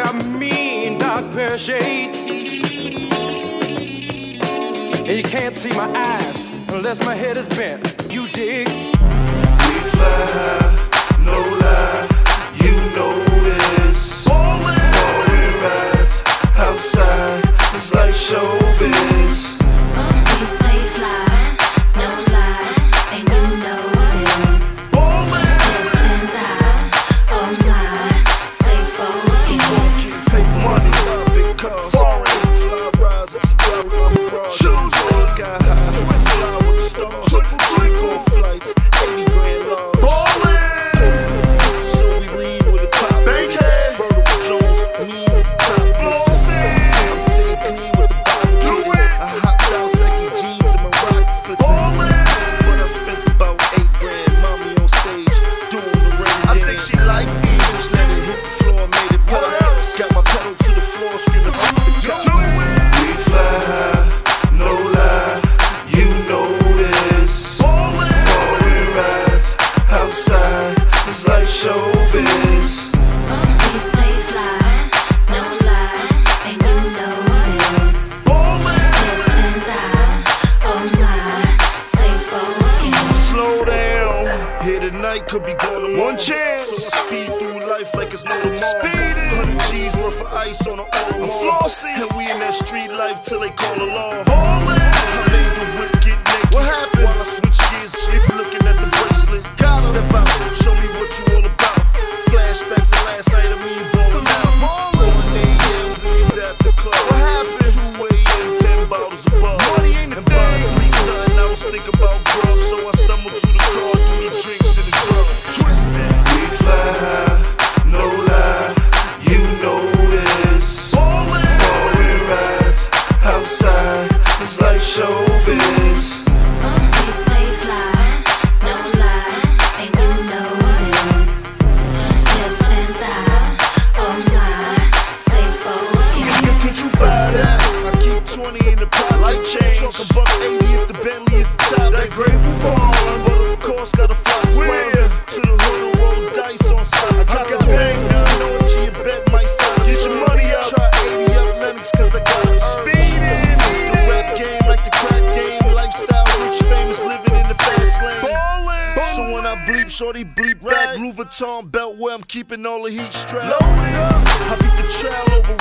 I mean dark pair of shades. And you can't see my eyes unless my head is bent. You dig? We fly. Oh, tonight could be gone tomorrow. One chance. So I speed through life like it's no tomorrow. Speeding. 100 G's worth of ice on the auto. I'm flossing. And we in that street life till they call alarm. Ballin'. I made the whip get naked. What happened? While I switch gears, you buy that? I keep 20 in the pot like change. Talking buck 80 if the Bentley is the top. That Grey Poupon, but of course gotta fly swell. To the hood and roll dice on side. I got bang now, no G, a bet my size. Get your money up. Try 80 up Lennox cause I got it. Speeding. The rap game like the crack game. Lifestyle, rich, famous, living in the fast lane. Ballin'. So when I bleep, shorty bleep back. Louis Vuitton belt where I'm keeping all the heat strapped. Loaded up. I beat the trail over